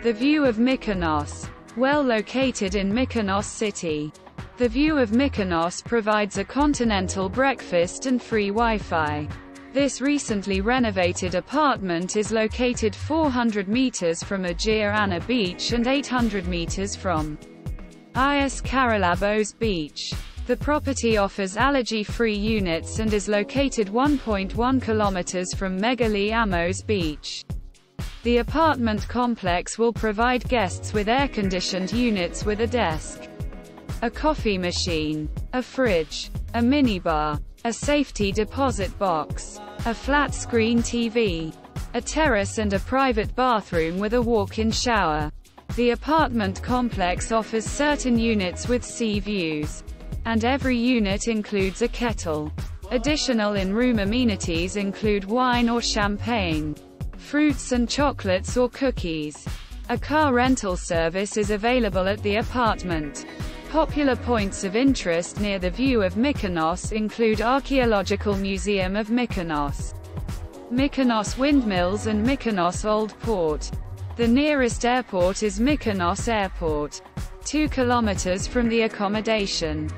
The view of Mykonos. Well located in Mykonos city. The view of Mykonos provides a continental breakfast and free Wi-Fi. This recently renovated apartment is located 400 meters from Agia Anna Beach and 800 meters from Agios Charalambos Beach. The property offers allergy-free units and is located 1.1 kilometers from Megali Ammos Beach. The apartment complex will provide guests with air-conditioned units with a desk a coffee machine, a fridge, a minibar, a safety deposit box, a flat-screen TV, a terrace and a private bathroom with a walk-in shower. The apartment complex offers certain units with sea views, and every unit includes a kettle. Additional in-room amenities include wine or champagne, fruits and chocolates or cookies. A car rental service is available at the apartment. Popular points of interest near the view of Mykonos include Archaeological Museum of Mykonos, Mykonos Windmills and Mykonos Old Port. The nearest airport is Mykonos Airport, 2 kilometers from the accommodation.